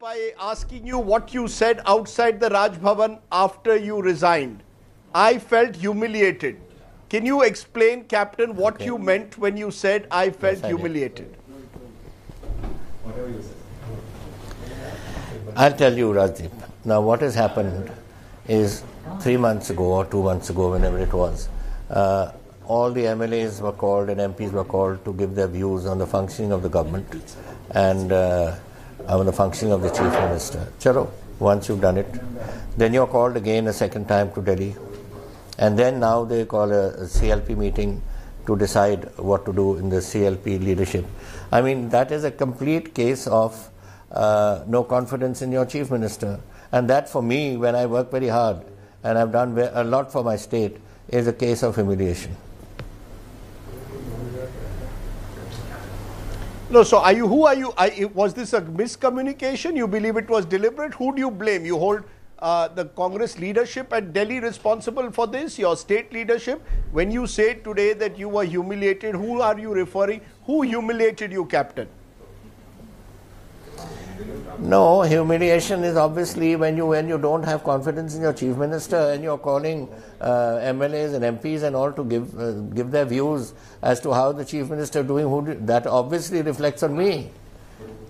by asking you what you said outside the Raj Bhavan after you resigned. I felt humiliated. Can you explain, Captain, what Okay. you meant when you said I felt I humiliated? I'll tell you, Rajdeep. Now, what has happened is three months ago or two months ago, whenever it was, uh, all the MLAs were called and MPs were called to give their views on the functioning of the government and uh, on the functioning of the chief minister. Chalo, once you've done it, then you're called again a second time to Delhi, and then now they call a, a CLP meeting to decide what to do in the CLP leadership. I mean, that is a complete case of uh, no confidence in your chief minister. And that for me, when I work very hard and I've done a lot for my state, is a case of humiliation. No, so are you, who are you? I, was this a miscommunication? You believe it was deliberate? Who do you blame? You hold uh, the Congress leadership at Delhi responsible for this, your state leadership? When you say today that you were humiliated, who are you referring? Who humiliated you, Captain? No, humiliation is obviously when you when you don't have confidence in your chief minister and you're calling uh, MLAs and MPs and all to give uh, give their views as to how the chief minister is doing. Who did, that obviously reflects on me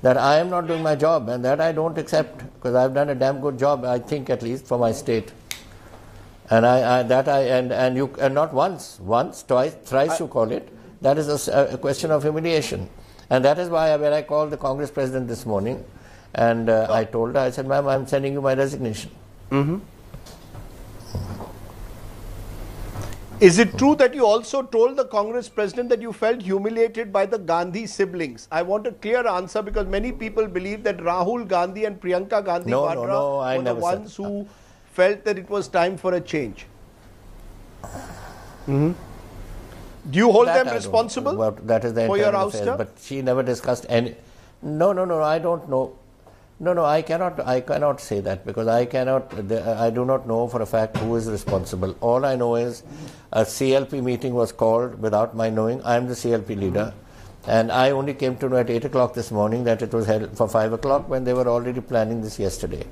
that I am not doing my job and that I don't accept because I've done a damn good job. I think at least for my state. And I, I that I and and you and not once, once, twice, thrice you call it. That is a question of humiliation, and that is why when I called the Congress president this morning, and uh, I told her, I said, "Ma'am, I'm sending you my resignation." Is it true that you also told the Congress president that you felt humiliated by the Gandhi siblings? I want a clear answer because many people believe that Rahul Gandhi and Priyanka Gandhi No, no, Vadra no, I were the never said- ones who felt that it was time for a change. Do you hold That them I responsible well, that is the for your affairs, ouster? But she never discussed any. No, no, no. I don't know. No, no. I cannot. I cannot say that because I cannot. I do not know for a fact who is responsible. All I know is a CLP meeting was called without my knowing. I am the CLP leader, and I only came to know at eight o'clock this morning that it was held for five o'clock when they were already planning this yesterday.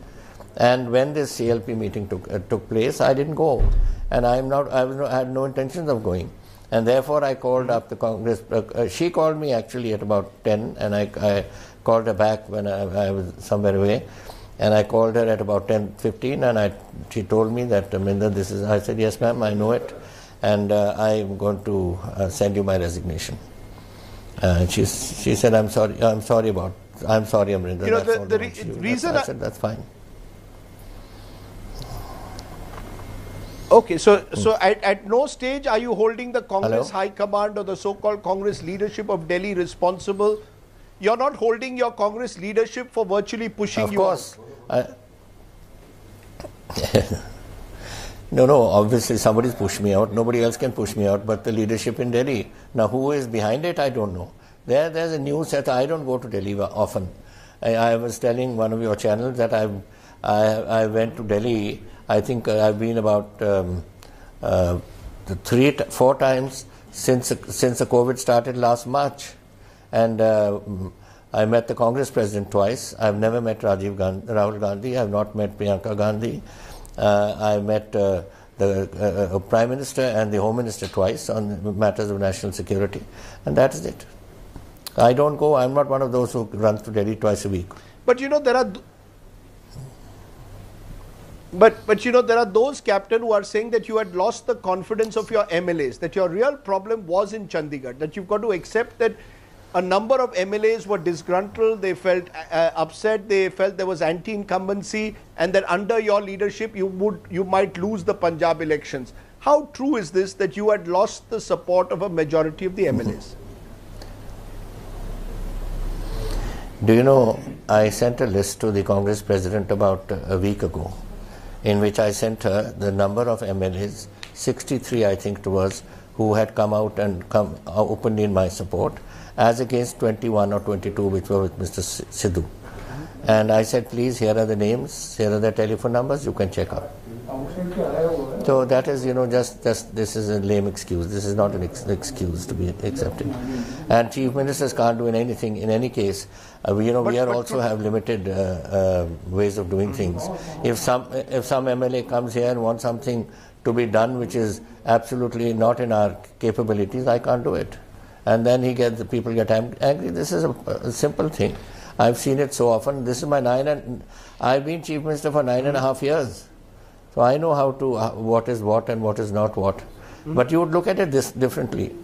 And when this CLP meeting took uh, took place, I didn't go, and I am not. I, had no intentions of going, and therefore I called up the Congress. Uh, uh, she called me actually at about ten, and I, I called her back when I, I was somewhere away, and I called her at about ten fifteen, and I she told me that uh, Minda, this is. I said yes, ma'am, I know it, and uh, I'm going to uh, send you my resignation. Uh, and she she said, I'm sorry, I'm sorry about. I'm sorry, Amrinder. You know, that's the- the re- reason That's- I I- said that's fine. Okay, so so at, at no stage are you holding the Congress Hello? High Command or the so-called Congress leadership of Delhi responsible? You're not holding your Congress leadership for virtually pushing Of you. course. I, no, no, obviously somebody's pushed me out. Nobody else can push me out but the leadership in Delhi. Now, who is behind it, I don't know. There, there's a news that I don't go to Delhi often. I, I was telling one of your channels that I've, I, I went to Delhi. I think uh, I've been about um, uh, the three, four times since since the COVID started last March, and uh, I met the Congress president twice. I've never met Rajiv Gandhi, Rahul Gandhi. I've not met Priyanka Gandhi. Uh, I met uh, the uh, uh, Prime Minister and the Home Minister twice on matters of national security, and that is it. I don't go. I'm not one of those who runs to Delhi twice a week. But you know there are, but but you know there are those captain who are saying that you had lost the confidence of your MLAs. That your real problem was in Chandigarh. That you've got to accept that a number of MLAs were disgruntled. They felt uh, upset. They felt there was anti-incumbency, and that under your leadership you would you might lose the Punjab elections. How true is this that you had lost the support of a majority of the MLAs? Do you know, I sent a list to the Congress president about uh, a week ago, in which I sent her the number of MLAs, 63 I think it was, who had come out and come uh, openly in my support, as against 21 or 22 which were with Mr. Sidhu. And I said, please, here are the names, here are the telephone numbers, you can check out. So that is, you know, just, just this is a lame excuse. This is not an ex- excuse to be accepted. And chief ministers can't do anything in any case. Uh, we, you know, But- we are also have limited uh, uh, ways of doing things. If some if some MLA comes here and wants something to be done which is absolutely not in our capabilities, I can't do it. And then he gets the people get angry. This is a, a simple thing. I've seen it so often. This is my nine and I've been chief minister for nine and a half years. So I know how to uh, what is what and what is not what. But you would look at it this differently.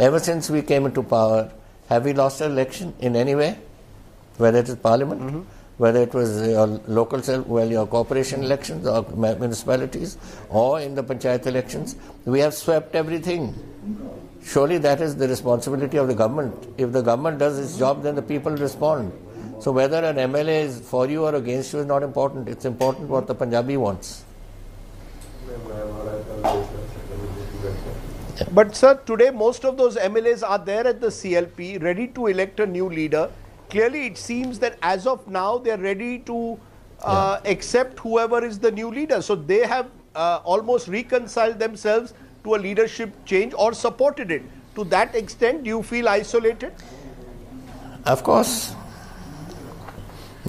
Ever since we came into power, have we lost an election in any way? Whether it is parliament, whether it was your local self, well, your corporation elections or municipalities, or in the panchayat elections, we have swept everything. Surely that is the responsibility of the government. If the government does its job, then the people respond. So whether an MLA is for you or against you is not important. It's important what the Punjabi wants. But sir, today most of those MLAs are there at the CLP, ready to elect a new leader. Clearly, it seems that as of now, they are ready to uh, accept whoever is the new leader. So they have uh, almost reconciled themselves to a leadership change or supported it. To that extent, do you feel isolated? Of course.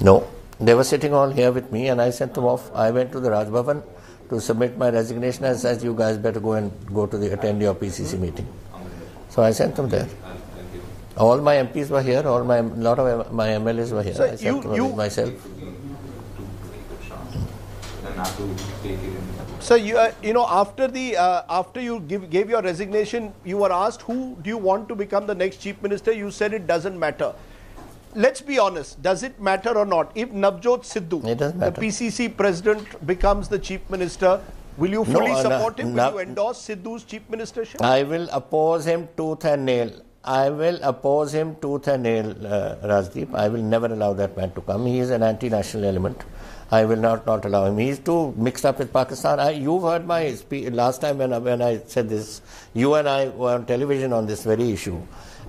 No. They were sitting all here with me and I sent them off. I went to the Raj Bhavan to submit my resignation and said, you guys better go and go to the attend your PCC meeting. So I sent them there. All my MPs were here, all my lot of my MLAs were here. So sent you- you- myself. and not to take it in. So you, uh, you know, after the uh, after you give, gave your resignation, you were asked who do you want to become the next chief minister. You said it doesn't matter. Let's be honest. Does it matter or not? If Navjot Sidhu, the. PCC president, becomes the chief minister, will you fully uh, support no, him? no. Will you endorse Sidhu's chief ministership? I will oppose him tooth and nail. I will oppose him tooth and nail, uh, Rajdeep. I will never allow that man to come. He is an anti-national element. I will not, not allow him. He is too mixed up with Pakistan. I, you've heard my speech last time when, I- when I said this. You and I were on television on this very issue.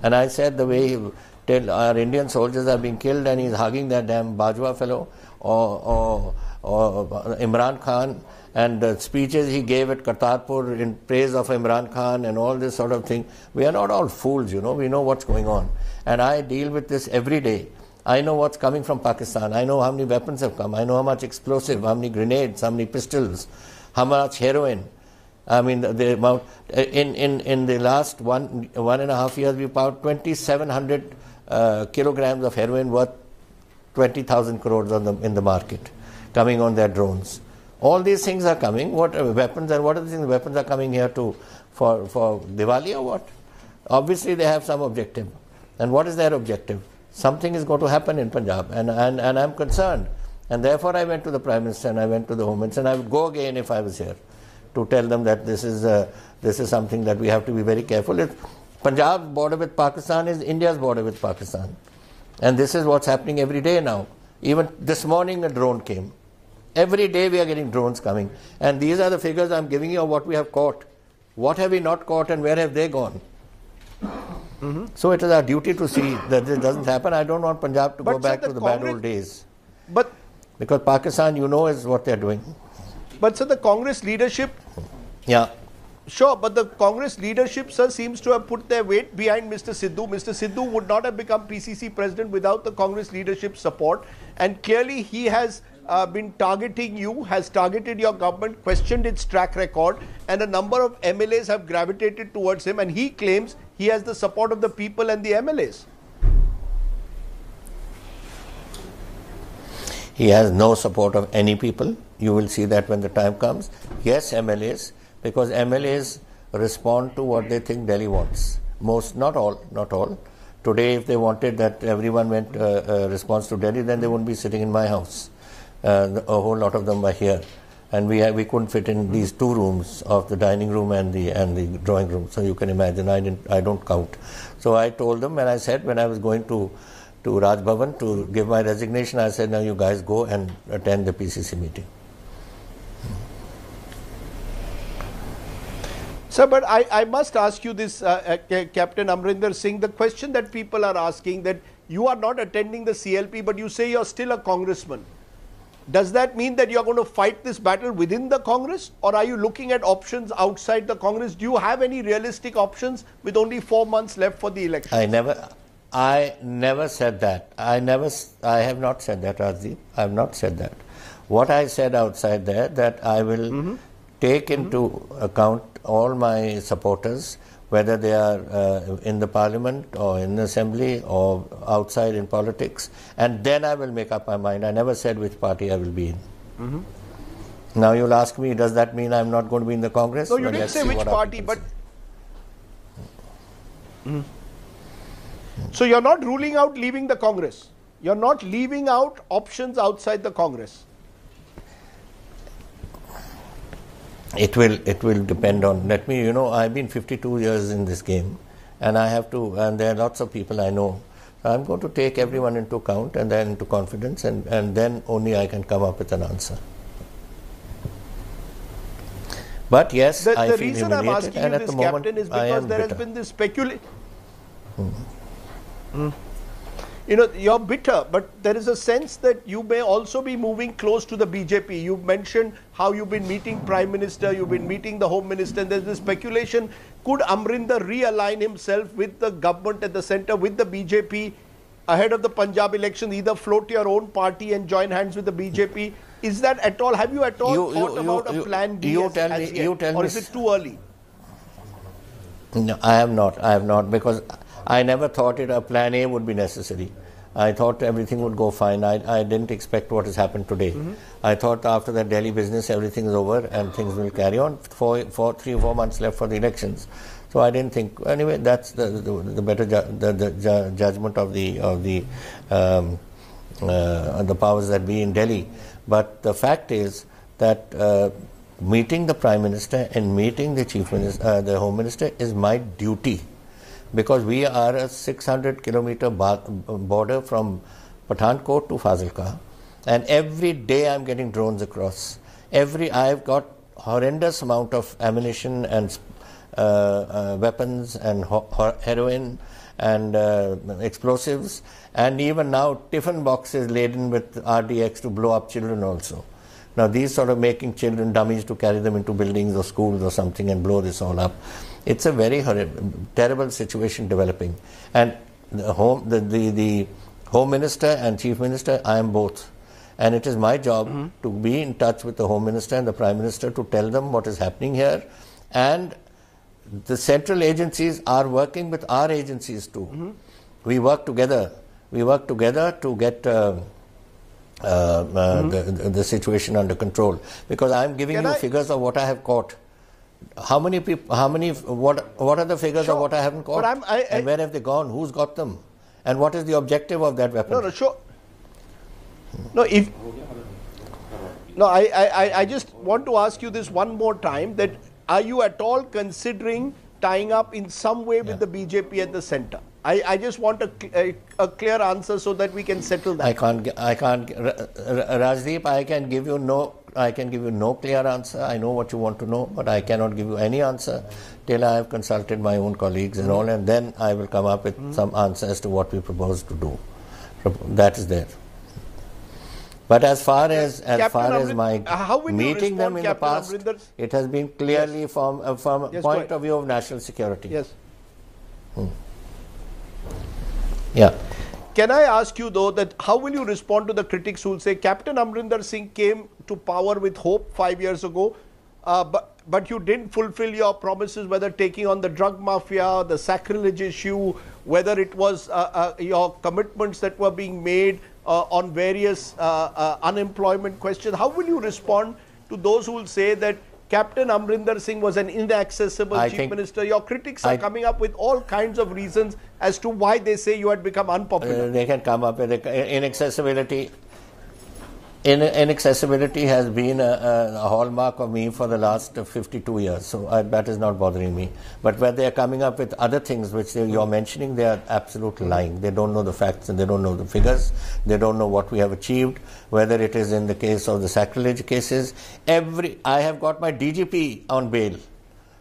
And I said the way he tell our Indian soldiers are being killed and he's hugging that damn Bajwa fellow or, or, or Imran Khan and the speeches he gave at Kartarpur in praise of Imran Khan and all this sort of thing. We are not all fools, you know, we know what's going on. And I deal with this every day. I know what's coming from Pakistan. I know how many weapons have come. I know how much explosive, how many grenades, how many pistols, how much heroin. I mean, the, amount in, in, in the last one one and a half years, we found 2,700 uh, kilograms of heroin worth 20,000 crores the, in the market, coming on their drones. All these things are coming. What are weapons and what are the things? Weapons are coming here to for for Diwali or what? Obviously, they have some objective. And what is their objective? Something is going to happen in Punjab, and and, and I'm concerned. And therefore, I went to the Prime Minister and I went to the Home Minister, and I would go again if I was here to tell them that this is uh, this is something that we have to be very careful. It, Punjab's border with Pakistan is India's border with Pakistan, and this is what's happening every day now. Even this morning, a drone came. Every day we are getting drones coming, and these are the figures I'm giving you of what we have caught. What have we not caught, and where have they gone? Mm-hmm. So it is our duty to see that this doesn't happen. I don't want Punjab to But go back to the bad old days But because Pakistan, you know, is what they're doing. but sir, the Congress leadership Yeah. Sure, but the Congress leadership, sir, seems to have put their weight behind Mr. Sidhu. Mr. Sidhu would not have become PCC president without the Congress leadership support. And clearly, he has uh, been targeting you, has targeted your government, questioned its track record, and a number of MLAs have gravitated towards him. And he claims he has the support of the people and the MLAs. He has no support of any people. You will see that when the time comes. Yes, MLAs, because MLAs respond to what they think Delhi wants. Most, not all, not all. Today, if they wanted that everyone went uh, uh, response to Delhi, then they wouldn't be sitting in my house. Uh, a whole lot of them were here, and we had, we couldn't fit in these two rooms of the dining room and the and the drawing room. So you can imagine, I didn't, I don't count. So I told them, and I said when I was going to to Raj Bhavan to give my resignation, I said, now you guys go and attend the PCC meeting. Sir, but I, I must ask you this, uh, uh, Captain Amrinder Singh. The question that people are asking that you are not attending the CLP, but you say you're still a congressman. Does that mean that you're going to fight this battle within the Congress, or are you looking at options outside the Congress? Do you have any realistic options with only four months left for the election? I never, I never said that. I never, I have not said that, Rajdeep. I have not said that. What I said outside there that I will mm-hmm. take into account all my supporters, whether they are uh, in the parliament or in the assembly or outside in politics, and then I will make up my mind. I never said which party I will be in. Now you'll ask me, does that mean I'm not going to be in the Congress? no, you Well, didn't say which party, but. Mhm. So you're not ruling out leaving the Congress. You're not leaving out options outside the Congress. It will it will depend on let me you know I've been 52 years in this game and I have to and there are lots of people I know. I'm going to take everyone into account and then into confidence and, and then only I can come up with an answer. But yes The, I the feel reason I'm asking and you at this, the moment Captain, is because there has been this speculation. Hmm. Hmm. You know, you're bitter, but there is a sense that you may also be moving close to the BJP. You've mentioned how you've been meeting Prime Minister, you've been meeting the Home Minister, and there's this speculation could Amrinder realign himself with the government at the center, with the BJP ahead of the Punjab election, either float your own party and join hands with the BJP? Is that at all, have you at all You- you- thought you- about a plan B you as- tell as me- yet? you tell or is it too early? No, I have not. I have not because I never thought it a plan A would be necessary. I thought everything would go fine. I, I didn't expect what has happened today. I thought after the Delhi business everything is over and things will carry on. Four, four, three, four months left for the elections. So I didn't think. Anyway, that's the the, the better ju- the, the ju- judgment of the of the um, uh, the powers that be in Delhi. But the fact is that uh, meeting the Prime Minister and meeting the Chief Minister, uh, the Home Minister, is my duty because we are a 600 kilometer border from Pathankot to Fazilka, and every day I'm getting drones across. Every I've got horrendous amount of ammunition and uh, uh, weapons and heroin and uh, explosives, and even now tiffin boxes laden with RDX to blow up children also. Now these sort of making children dummies to carry them into buildings or schools or something and blow this all up. It's a very horrible, terrible situation developing. And the home, the, the, the home minister and chief minister, I am both. And it is my job to be in touch with the home minister and the prime minister to tell them what is happening here. And the central agencies are working with our agencies too. We work together. We work together to get uh, uh, uh, the, the, the situation under control. Because I'm giving Can you I- figures of what I have caught. How many people? How many? What? What are the figures Sure. of what I haven't caught? But I'm- I- and where have they gone? Who's got them? And what is the objective of that weapon? No, no, sure. No, if no, I, I, I- I just want to ask you this one more time: that are you at all considering tying up in some way with the BJP at the center? I, I just want a, a, a clear answer so that we can settle that. I can't. I can't. gi- Ra- Ra- Rajdeep, I can give you no. I can give you no clear answer. I know what you want to know, but I cannot give you any answer till I have consulted my own colleagues and all, and then I will come up with some answer as to what we propose to do. That is there. But as far as as Captain far as my uh, meeting them in Captain the past, Amrinder? it has been clearly from uh, from a Yes, point of view of national security. Yes. Yeah. Can I ask you though that how will you respond to the critics who will say Captain Amrinder Singh came to power with hope five years ago, uh, but but you didn't fulfill your promises, whether taking on the drug mafia, the sacrilege issue, whether it was uh, uh, your commitments that were being made uh, on various uh, uh, unemployment questions. How will you respond to those who will say that Captain Amrinder Singh was an inaccessible I chief minister? Your critics are I- coming up with all kinds of reasons as to why they say you had become unpopular. Uh, they can come up with inaccessibility. In, inaccessibility has been a, a, hallmark of me for the last uh, 52 years, so I, that is not bothering me. But when they are coming up with other things which they, you're mentioning, they are absolute lying. They don't know the facts and they don't know the figures. They don't know what we have achieved, whether it is in the case of the sacrilege cases. Every I have got my DGP on bail.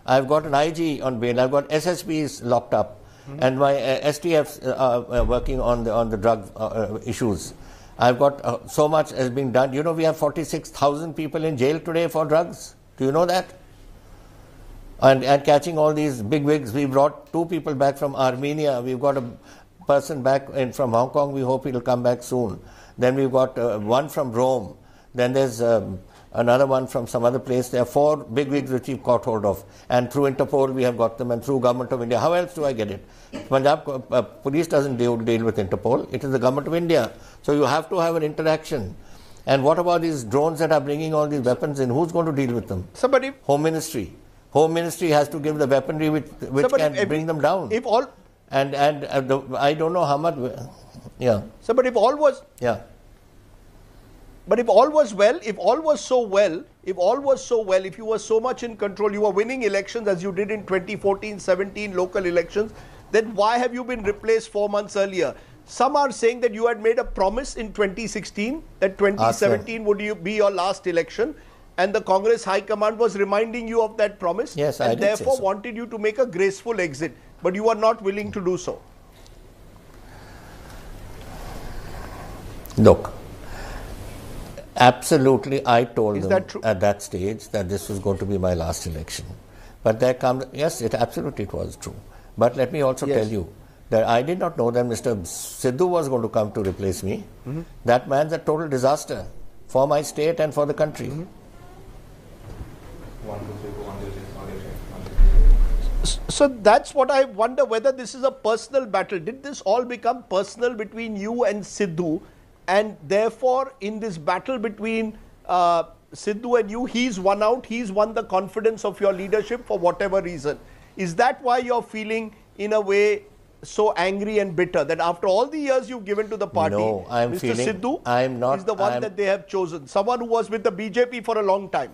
I've got an IG on bail. I've got SSPs locked up, and my uh, STFs uh, are uh, working on the on the drug uh, uh, issues. I've got uh, so much has been done. You know, we have 46,000 people in jail today for drugs. Do you know that? And, and catching all these big wigs. We brought two people back from Armenia. We've got a person back in, from Hong Kong. We hope he'll come back soon. Then we've got uh, one from Rome. Then there's um, another one from some other place. There are four big wigs which we've got hold of. And through Interpol we have got them and through Government of India. How else do I get it? Punjab uh, uh, police doesn't deal, deal with Interpol. It is the Government of India. So you have to have an interaction. And what about these drones that are bringing all these weapons in? Who's going to deal with them? Somebody. Home Ministry. Home Ministry has to give the weaponry which, which Somebody, can bring them down. If all, and and uh, the, I don't know how much. Yeah, so but if all was, yeah. But if all was well, if all was so well, if all was so well, if you were so much in control, you were winning elections as you did in 2014, 17 local elections, then why have you been replaced four months earlier? Some are saying that you had made a promise in 2016 that ah, 2017 would you be your last election, and the Congress High Command was reminding you of that promise, Yes, I and therefore so. wanted you to make a graceful exit, but you were not willing to do so. Look, absolutely, I told Is them that true? at that stage that this was going to be my last election. But there comes, yes, it absolutely it was true. But let me also Yes. tell you that I did not know that Mr. Sidhu was going to come to replace me. Mm-hmm. That man's a total disaster for my state and for the country. Mm-hmm. One, two, three, four, one, two, three, four, one, two, three. So that's what I wonder whether this is a personal battle. Did this all become personal between you and Sidhu? And therefore, in this battle between uh, Sidhu and you, he's won out, he's won the confidence of your leadership for whatever reason. Is that why you're feeling, in a way, so angry and bitter that after all the years you've given to the party, No, I'm Mr. feeling- Sidhu I'm not- is the one I'm- that they have chosen, someone who was with the BJP for a long time?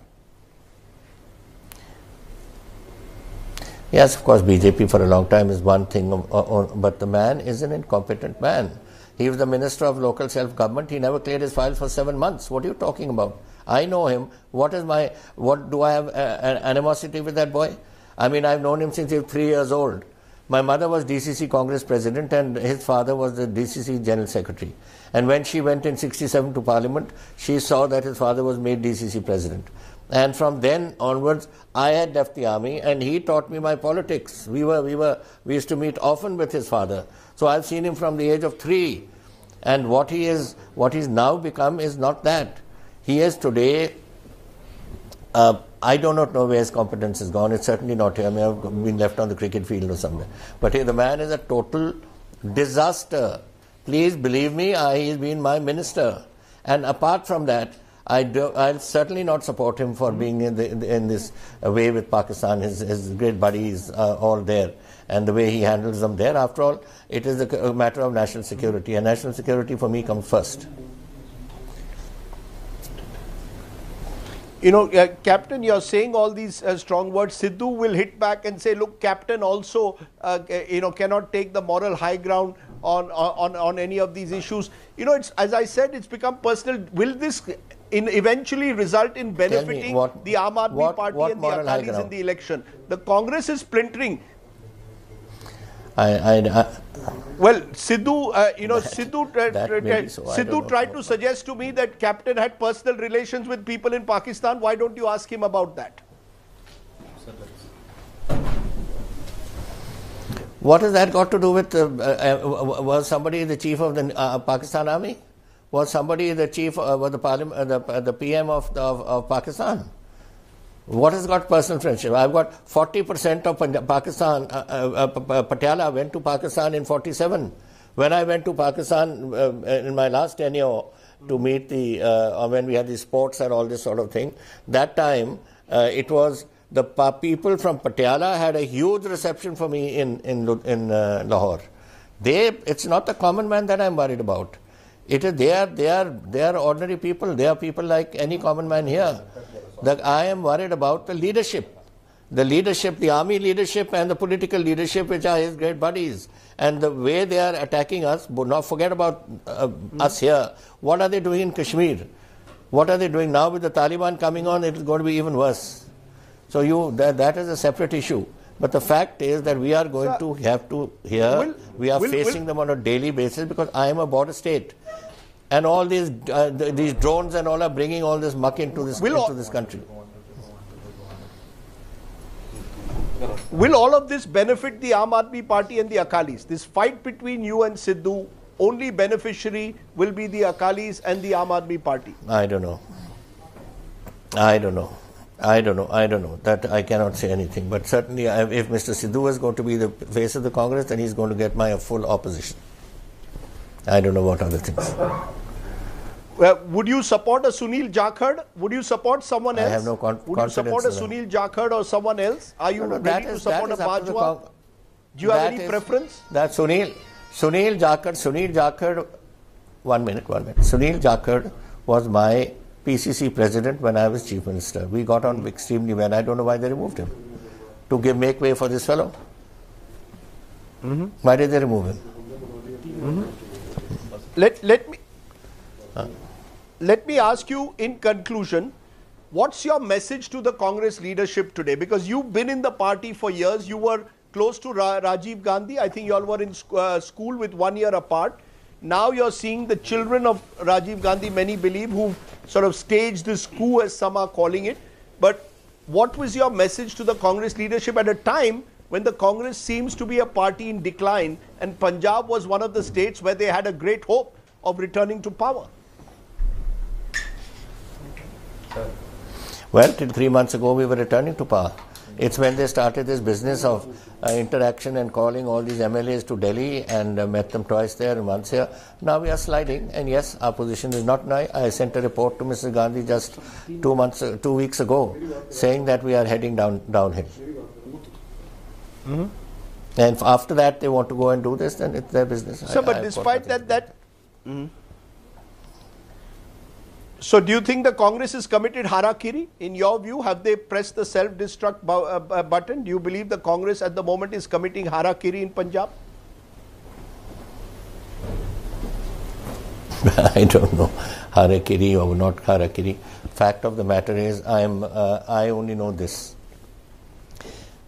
Yes, of course, BJP for a long time is one thing, of, but the man is an incompetent man. He was the minister of local self-government. He never cleared his files for seven months. What are you talking about? I know him. What is my? What do I have uh, an animosity with that boy? I mean, I've known him since he was three years old. My mother was DCC Congress president, and his father was the DCC general secretary. And when she went in '67 to Parliament, she saw that his father was made DCC president. And from then onwards, I had left the army, and he taught me my politics. We were, we were, we used to meet often with his father. So I've seen him from the age of three, and what he is, what he's now become is not that. He is today. Uh, I do not know where his competence has gone. It's certainly not here. I may have been left on the cricket field or somewhere. But he, the man is a total disaster. Please believe me, I, he's been my minister. And apart from that, I do, I'll certainly not support him for being in, the- in this way with Pakistan. His, his great buddies are all there. And the way he handles them there, after all, it is a, matter of national security. And national security for me comes first. You know, uh, Captain, you're saying all these uh, strong words. Sidhu will hit back and say, "Look, Captain also, uh, you know, cannot take the moral high ground on on on any of these issues." You know, it's as I said, it's become personal. Will this in eventually result in benefiting what- the Aam Aadmi Party what and the Akalis in the election? The Congress is splintering. I, I, I, Well, Sidhu, uh, you know, Sidhu, tried- that may so, Sidhu tried to suggest to me that Captain had personal relations with people in Pakistan. Why don't you ask him about that? What has that got to do with? Uh, uh, uh, was somebody the chief of the uh, Pakistan Army? Was somebody the chief, uh, was the parliament, uh, the, uh, the PM of, the, of, of Pakistan? What has got personal friendship? I've got 40% of Punjab- Pakistan, uh, uh, uh, P- Patiala went to Pakistan in 47. When I went to Pakistan uh, in my last tenure to meet the, uh, when we had the sports and all this sort of thing, that time uh, it was the people from Patiala had a huge reception for me in, in, in uh, Lahore. They, it's not the common man that I'm worried about. It is they are they are they are ordinary people. They are people like any common man here. That I am worried about the leadership, the leadership, the army leadership, and the political leadership, which are his great buddies, and the way they are attacking us. But not forget about uh, us here. What are they doing in Kashmir? What are they doing now with the Taliban coming on? It is going to be even worse. So you that, that is a separate issue. But the fact is that we are going Sir, to have to here will- we are will- facing will- them on a daily basis because I am a border state. And all these uh, th- these drones and all are bringing all this muck into this Will all- into this country. Will all of this benefit the Aam Aadmi Party and the Akalis? This fight between you and Sidhu, only beneficiary will be the Akalis and the Aam Aadmi Party. I don't know. I don't know. I don't know. I don't know. That I cannot say anything. But certainly, I, if Mr. Sidhu is going to be the face of the Congress, then he's going to get my full opposition. I don't know what other things. Well, would you support a Sunil Jakhar? Would you support someone else? I have no con- Would you support a Sunil Jakhar or someone else? Are you No, no, ready that to is- support a is up to the Bajwa? Do you have any is- preference? That Sunil, Sunil Jakhar, Sunil Jakhar, one minute, one minute. Sunil Jakhar was my PCC president when I was chief minister. We got on extremely well. I don't know why they removed him. To give make way for this fellow. Mm-hmm. Why did they remove him? Let, let me let me ask you in conclusion, what's your message to the Congress leadership today? Because you've been in the party for years. You were close to Ra- Rajiv Gandhi. I think you all were in sc- uh, school with one year apart. Now you're seeing the children of Rajiv Gandhi, many believe, who sort of staged this coup, as some are calling it. But what was your message to the Congress leadership at a time when the Congress seems to be a party in decline and Punjab was one of the states where they had a great hope of returning to power? Well, till three months ago, we were returning to power. It's when they started this business of uh, interaction and calling all these MLAs to Delhi and uh, met them twice there and once here. Now we are sliding, and yes, our position is not nice. I sent a report to Mrs. Gandhi just two months, uh, two weeks ago, saying that we are heading down downhill. And if after that they want to go and do this, then it's their business. So, I- but I've despite that, do. that. So, do you think the Congress has committed harakiri? In your view, have they pressed the self-destruct bu- uh, button? Do you believe the Congress at the moment is committing harakiri in Punjab? I don't know harakiri or not harakiri. Fact of the matter is, I am. Uh, I only know this: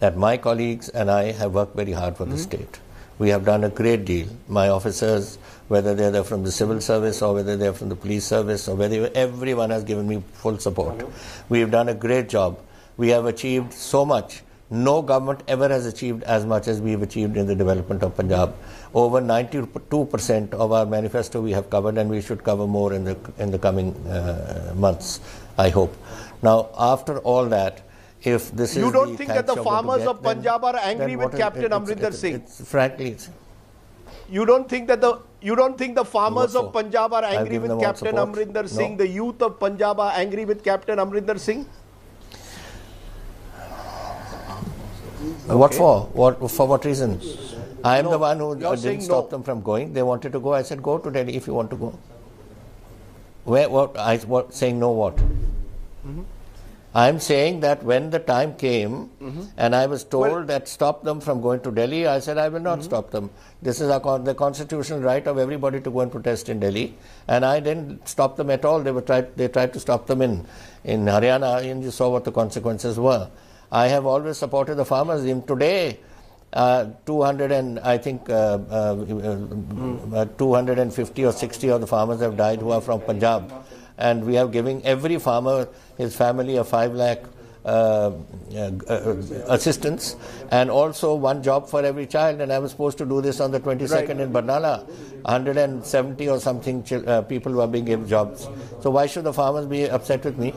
that my colleagues and I have worked very hard for the state. We have done a great deal. My officers, whether they are from the civil service or whether they are from the police service or whether everyone has given me full support. We have done a great job. We have achieved so much. No government ever has achieved as much as we have achieved in the development of Punjab. Over 92% of our manifesto we have covered, and we should cover more in the in the coming uh, months. I hope. Now, after all that, if this You is don't think that the you're going to farmers get, of then- Punjab are angry with Captain Amrinder Singh? It's, frankly, it's, You don't think that the you don't think the farmers of? Punjab are angry with Captain. Amrinder No. Singh? The youth of Punjab are angry with Captain Amrinder Singh? What for? What for? What reason? I am No, the one who didn't stop no. them from going. They wanted to go. I said, go to Delhi if you want to go. Where? What? I what? Saying no. What? Mm-hmm. I'm saying that when the time came Mm-hmm. and I was told that stop them from going to Delhi, I said I will not stop them. This is con- the constitutional right of everybody to go and protest in Delhi, and I didn't stop them at all. They were tried. They tried to stop them in in Haryana, and you saw what the consequences were. I have always supported the farmers. Even today, uh, 200 and I think uh, uh, uh, 250 or 60 of the farmers have died who are from Punjab, and we are giving every farmer his family a five lakh. Uh, uh, uh, assistance and also one job for every child and I was supposed to do this on the 22nd in Barnala 170 or something uh, people were being given jobs so why should the farmers be upset with me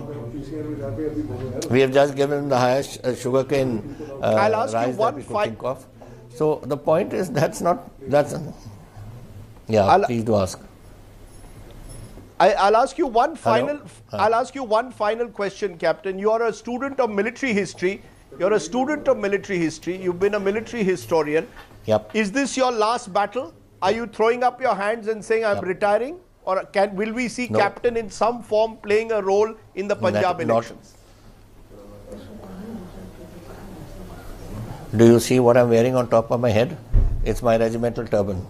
we have just given the highest uh, sugarcane uh, I'll ask you one we could fi- think of. So the point is that's not that's yeah. I'll- please do ask. I, I'll ask you one final. Huh. I'll ask you one final question, Captain. You are a student of military history. You're a student of military history. You've been a military historian. Yep. Is this your last battle? Are you throwing up your hands and saying, "I'm Yep. retiring"? Or can will we see No. Captain in some form playing a role in the Punjab not- elections? Do you see what I'm wearing on top of my head? It's my regimental turban,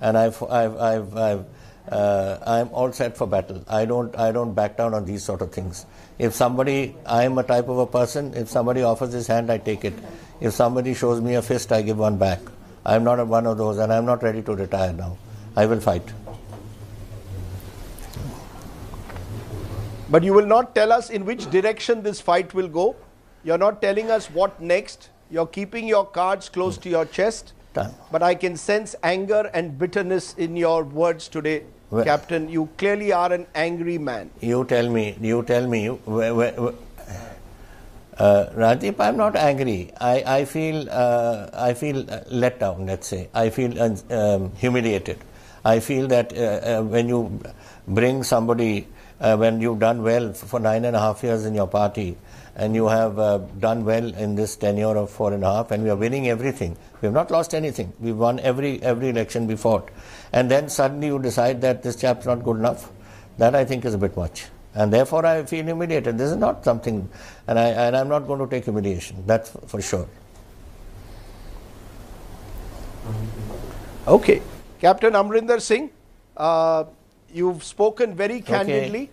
and I've I've I've, I've uh, I'm all set for battle. I don't I don't back down on these sort of things. If somebody I am a type of a person. If somebody offers his hand, I take it. If somebody shows me a fist, I give one back. I'm not one of those, and I'm not ready to retire now. I will fight. But you will not tell us in which direction this fight will go. You're not telling us what next. You're keeping your cards close to your chest. Done. But I can sense anger and bitterness in your words today, Well- Captain. You clearly are an angry man. You tell me, you tell me, where, where, where- uh, I'm not angry. I, I feel, uh, I feel uh, let down, let's say. I feel uh, um, humiliated. I feel that uh, uh, when you bring somebody, uh, when you've done well for nine and a half years in your party, and you have uh, done well in this tenure of four and a half, and we are winning everything. We have not lost anything. We've won every every election we fought, and then suddenly you decide that this chap's not good enough. That I think is a bit much, and therefore I feel humiliated. This is not something, and I and I'm not going to take humiliation. That's for sure. Okay. Captain Amrinder Singh, uh, you've spoken very candidly.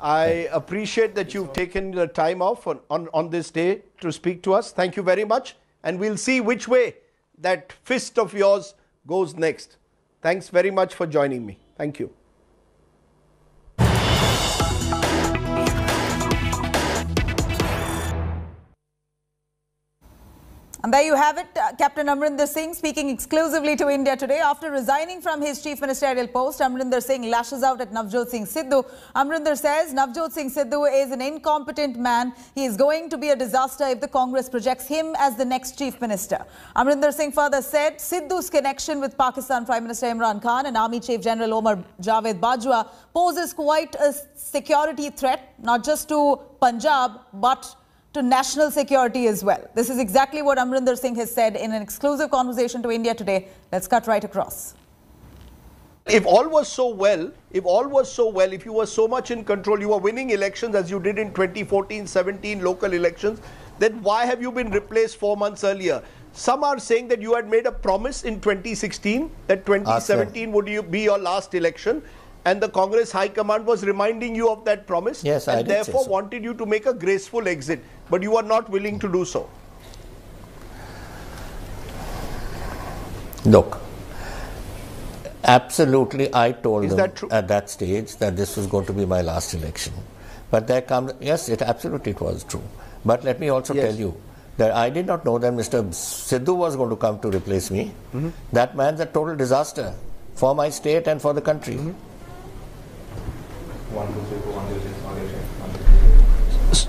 I appreciate that you've taken the time off on, on, on this day to speak to us. Thank you very much. And we'll see which way that fist of yours goes next. Thanks very much for joining me. Thank you. And there you have it, uh, Captain Amrinder Singh speaking exclusively to India today. After resigning from his chief ministerial post, Amrinder Singh lashes out at Navjot Singh Sidhu. Amrinder says Navjot Singh Sidhu is an incompetent man. He is going to be a disaster if the Congress projects him as the next chief minister. Amrinder Singh further said Sidhu's connection with Pakistan Prime Minister Imran Khan and Army Chief General Qamar Javed Bajwa poses quite a security threat, not just to Punjab, but to national security as well. This is exactly what Amrinder Singh has said in an exclusive conversation to India today. Let's cut right across. If all was so well, if all was so well, if you were so much in control, you were winning elections as you did in 2014 17 local elections, then why have you been replaced four months earlier? Some are saying that you had made a promise in 2016 that ah, 2017 would you be your last election, and the Congress High Command was reminding you of that promise. Yes, and I did therefore so. wanted you to make a graceful exit, but you were not willing to do so. Look, absolutely, I told Is them that at that stage that this was going to be my last election. But there comes, yes, it absolutely it was true. But let me also yes. tell you that I did not know that Mr. Sidhu was going to come to replace me. Mm -hmm. That man's a total disaster for my state and for the country. Mm -hmm.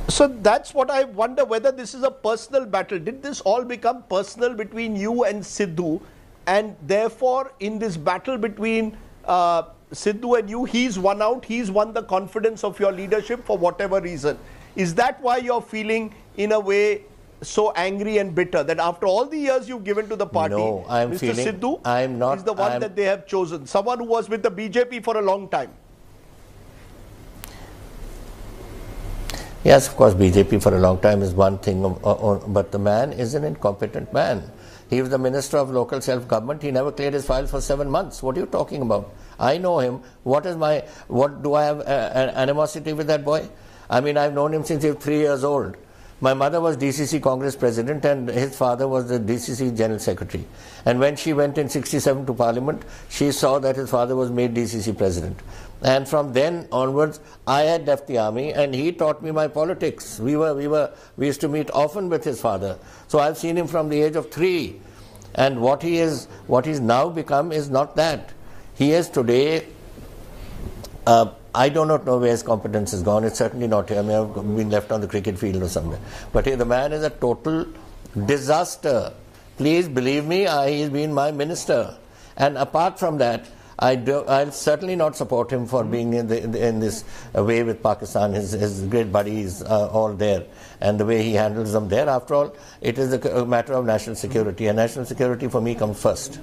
So that's what I wonder whether this is a personal battle. Did this all become personal between you and Sidhu? And therefore, in this battle between uh, Sidhu and you, he's won out, he's won the confidence of your leadership for whatever reason. Is that why you're feeling, in a way, so angry and bitter that after all the years you've given to the party, no, I'm Mr. Feeling, Sidhu I'm not, is the one I'm, that they have chosen? Someone who was with the BJP for a long time. Yes, of course, BJP for a long time is one thing, but the man is an incompetent man. He was the minister of local self-government. He never cleared his file for seven months. What are you talking about? I know him. What is my? What do I have uh, an animosity with that boy? I mean, I've known him since he was three years old. My mother was DCC Congress president, and his father was the DCC general secretary. And when she went in '67 to Parliament, she saw that his father was made DCC president. And from then onwards, I had left the army, and he taught me my politics. We were, we were, we used to meet often with his father. So I've seen him from the age of three. And what he is, what he's now become is not that. He is today uh, I do not know where his competence has gone. It's certainly not here. I may have been left on the cricket field or somewhere. But here, the man is a total disaster. Please believe me, I, he's been my minister. And apart from that, I do, I'll certainly not support him for being in, the, in, this uh, way with Pakistan. His, his great buddies are all there. And the way he handles them there, after all, it is a matter of national security. And national security for me comes first.